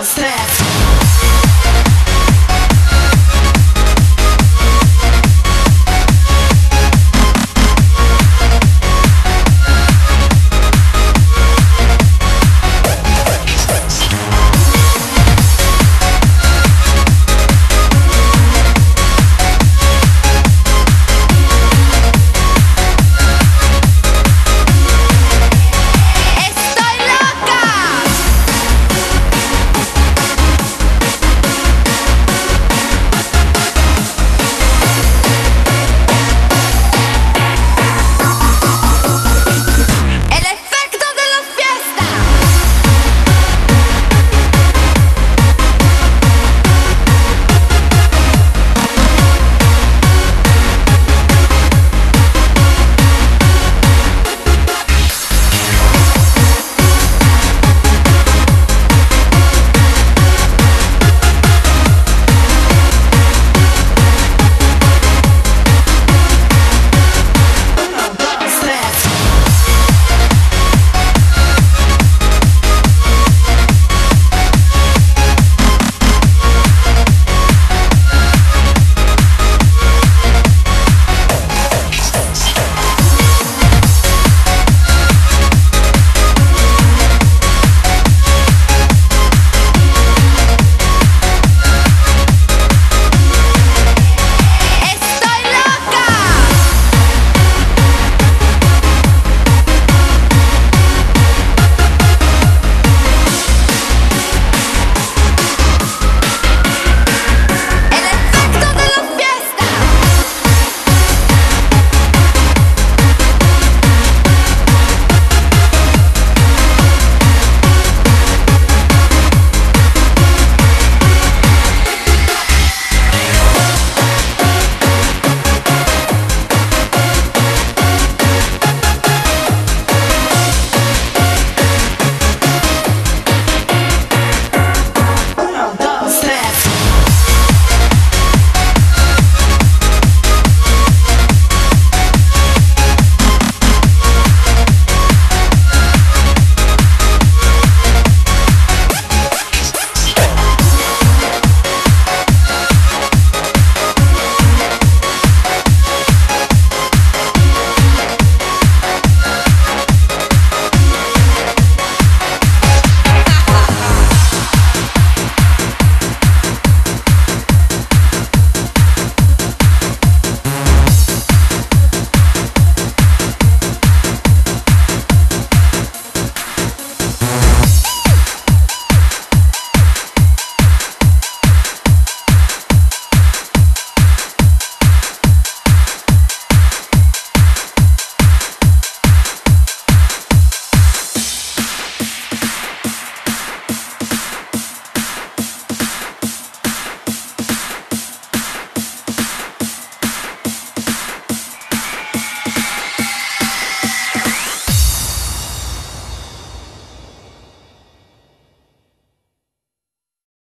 boss.